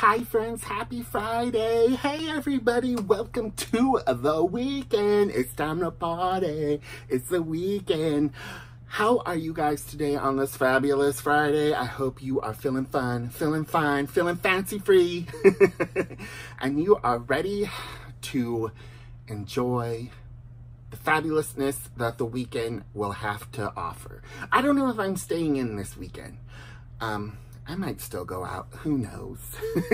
Hi friends, happy Friday. Hey everybody, welcome to the weekend. It's time to party. It's the weekend. How are you guys today on this fabulous Friday? I hope you are feeling fun, feeling fine, feeling fancy free. and you are ready to enjoy the fabulousness that the weekend will have to offer. I don't know if I'm staying in this weekend. Um, I might still go out. Who knows?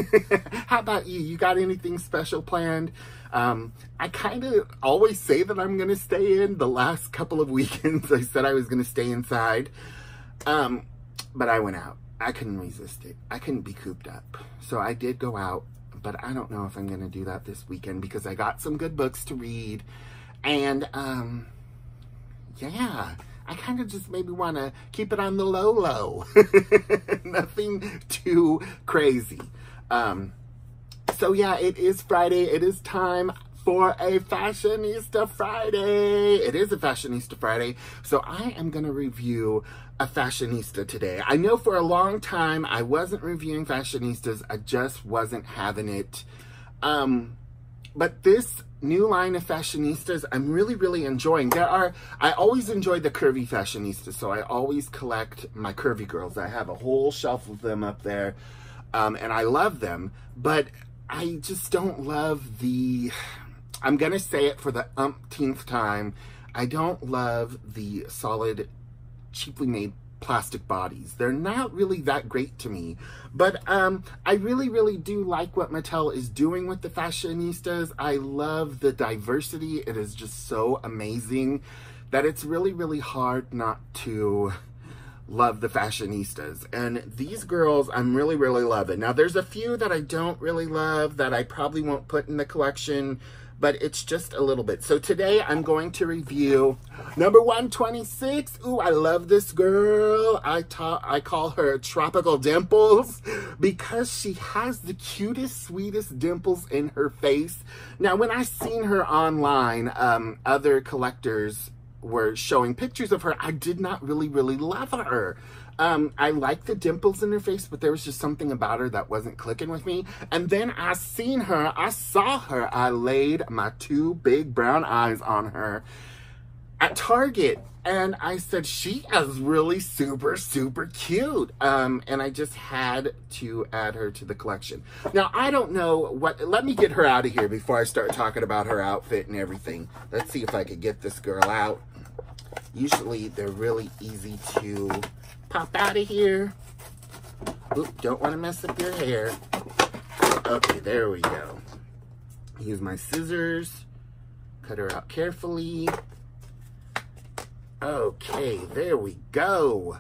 How about you? You got anything special planned? Um, I kind of always say that I'm going to stay in. The last couple of weekends, I said I was going to stay inside. Um, but I went out. I couldn't resist it. I couldn't be cooped up. So I did go out, but I don't know if I'm going to do that this weekend because I got some good books to read. And, um, yeah. I kind of just maybe want to keep it on the low low. Nothing too crazy. Um, so yeah, it is Friday. It is time for a Fashionista Friday. It is a Fashionista Friday. So I am going to review a Fashionista today. I know for a long time I wasn't reviewing Fashionistas. I just wasn't having it. Um, but this new line of fashionistas I'm really, really enjoying. There are, I always enjoy the curvy fashionistas, so I always collect my curvy girls. I have a whole shelf of them up there, um, and I love them, but I just don't love the, I'm to say it for the umpteenth time, I don't love the solid, cheaply made plastic bodies. They're not really that great to me. But um, I really, really do like what Mattel is doing with the fashionistas. I love the diversity. It is just so amazing that it's really, really hard not to love the fashionistas. And these girls, I'm really, really loving. Now, there's a few that I don't really love that I probably won't put in the collection but it's just a little bit. So today I'm going to review number 126. Ooh, I love this girl. I ta I call her Tropical Dimples because she has the cutest, sweetest dimples in her face. Now, when I seen her online, um, other collectors were showing pictures of her. I did not really, really love her. Um, I like the dimples in her face, but there was just something about her that wasn't clicking with me. And then I seen her, I saw her, I laid my two big brown eyes on her at Target. And I said, she is really super, super cute. Um, and I just had to add her to the collection. Now, I don't know what, let me get her out of here before I start talking about her outfit and everything. Let's see if I could get this girl out. Usually they're really easy to pop out of here. Oop, don't want to mess up your hair. Okay, there we go. Use my scissors. Cut her out carefully. Okay, there we go.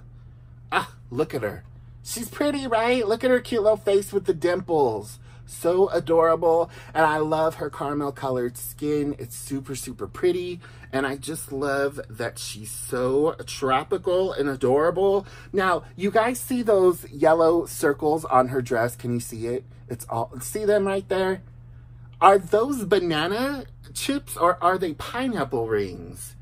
Ah, look at her. She's pretty, right? Look at her cute little face with the dimples so adorable. And I love her caramel colored skin. It's super, super pretty. And I just love that she's so tropical and adorable. Now, you guys see those yellow circles on her dress? Can you see it? It's all, see them right there? Are those banana chips or are they pineapple rings?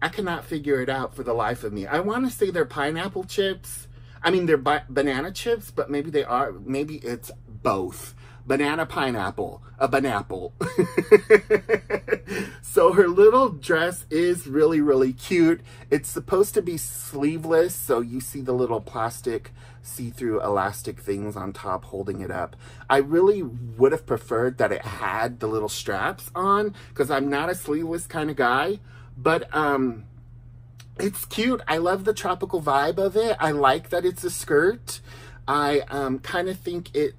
I cannot figure it out for the life of me. I want to say they're pineapple chips. I mean, they're banana chips, but maybe they are, maybe it's both banana pineapple, a banapple. so her little dress is really, really cute. It's supposed to be sleeveless, so you see the little plastic see-through elastic things on top holding it up. I really would have preferred that it had the little straps on because I'm not a sleeveless kind of guy, but um, it's cute. I love the tropical vibe of it. I like that it's a skirt. I um, kind of think it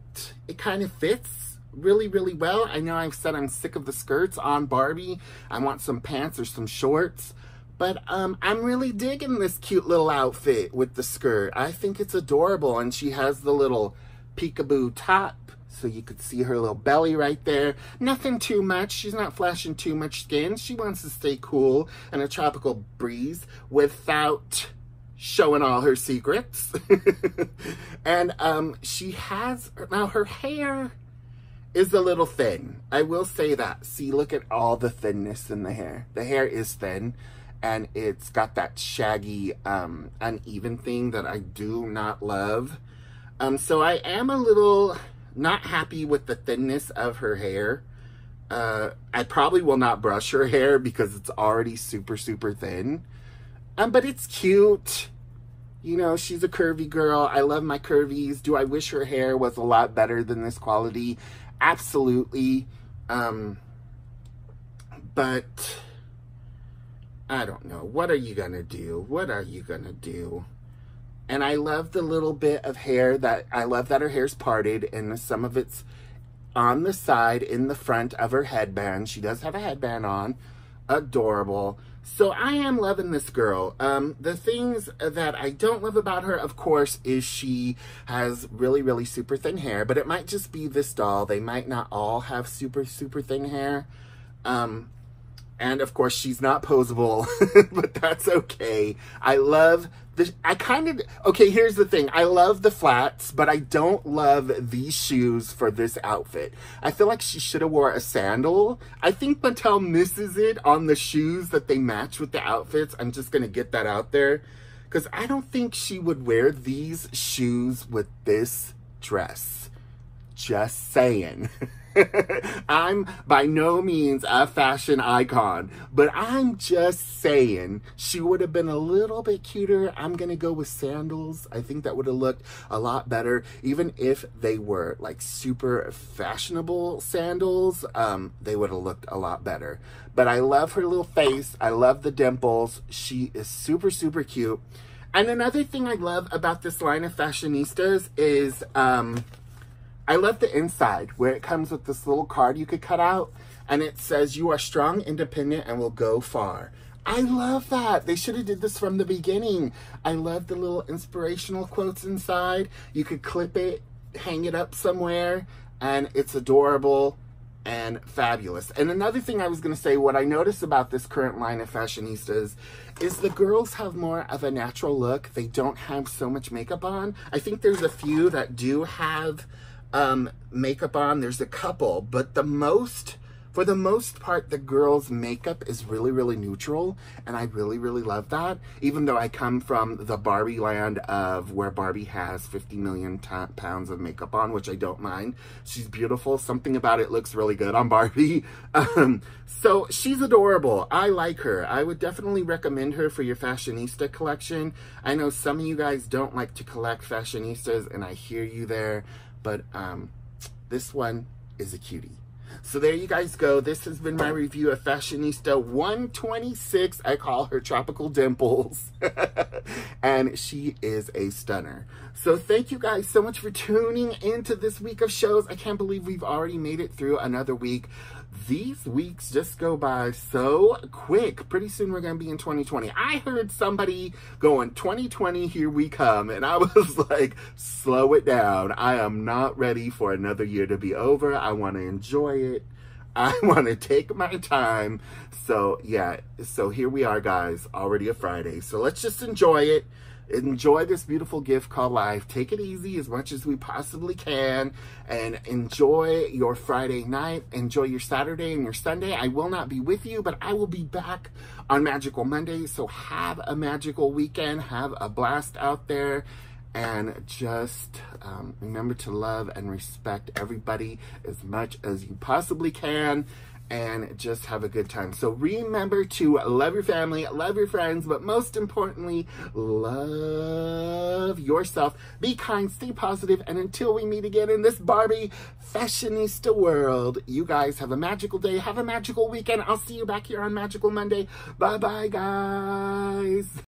it kind of fits really, really well. I know I've said I'm sick of the skirts on Barbie. I want some pants or some shorts. But um, I'm really digging this cute little outfit with the skirt. I think it's adorable. And she has the little peekaboo top. So you could see her little belly right there. Nothing too much. She's not flashing too much skin. She wants to stay cool in a tropical breeze without showing all her secrets. and um, she has, now her hair is a little thin. I will say that. See, look at all the thinness in the hair. The hair is thin and it's got that shaggy, um, uneven thing that I do not love. Um, so I am a little, not happy with the thinness of her hair. Uh, I probably will not brush her hair because it's already super, super thin. Um, but it's cute. You know, she's a curvy girl. I love my curvies. Do I wish her hair was a lot better than this quality? Absolutely. Um, but I don't know. What are you going to do? What are you going to do? And I love the little bit of hair that I love that her hair's parted and some of it's on the side in the front of her headband. She does have a headband on. Adorable. So I am loving this girl. Um, the things that I don't love about her, of course, is she has really, really super thin hair. But it might just be this doll. They might not all have super, super thin hair. Um, and of course, she's not posable, but that's okay. I love I kind of, okay, here's the thing. I love the flats, but I don't love these shoes for this outfit. I feel like she should have wore a sandal. I think Mattel misses it on the shoes that they match with the outfits. I'm just going to get that out there. Because I don't think she would wear these shoes with this dress. Just saying. I'm by no means a fashion icon, but I'm just saying she would have been a little bit cuter. I'm going to go with sandals. I think that would have looked a lot better, even if they were like super fashionable sandals. Um, they would have looked a lot better. But I love her little face. I love the dimples. She is super, super cute. And another thing I love about this line of fashionistas is, um, I love the inside where it comes with this little card you could cut out and it says you are strong, independent, and will go far. I love that. They should have did this from the beginning. I love the little inspirational quotes inside. You could clip it, hang it up somewhere, and it's adorable and fabulous. And another thing I was going to say, what I notice about this current line of fashionistas is the girls have more of a natural look. They don't have so much makeup on. I think there's a few that do have um, makeup on. There's a couple, but the most, for the most part, the girls' makeup is really, really neutral, and I really, really love that. Even though I come from the Barbie land of where Barbie has 50 million pounds of makeup on, which I don't mind. She's beautiful. Something about it looks really good on Barbie. Um, so she's adorable. I like her. I would definitely recommend her for your fashionista collection. I know some of you guys don't like to collect fashionistas, and I hear you there but um, this one is a cutie. So there you guys go. This has been my review of Fashionista 126. I call her Tropical Dimples. and she is a stunner. So thank you guys so much for tuning into this week of shows. I can't believe we've already made it through another week these weeks just go by so quick. Pretty soon we're going to be in 2020. I heard somebody going, 2020, here we come. And I was like, slow it down. I am not ready for another year to be over. I want to enjoy I want to take my time. So, yeah. So here we are, guys. Already a Friday. So let's just enjoy it enjoy this beautiful gift called life. Take it easy as much as we possibly can and enjoy your Friday night. Enjoy your Saturday and your Sunday. I will not be with you, but I will be back on Magical Monday. So have a magical weekend. Have a blast out there. And just um, remember to love and respect everybody as much as you possibly can and just have a good time. So remember to love your family, love your friends, but most importantly, love yourself. Be kind, stay positive, and until we meet again in this Barbie fashionista world, you guys have a magical day, have a magical weekend. I'll see you back here on Magical Monday. Bye-bye, guys.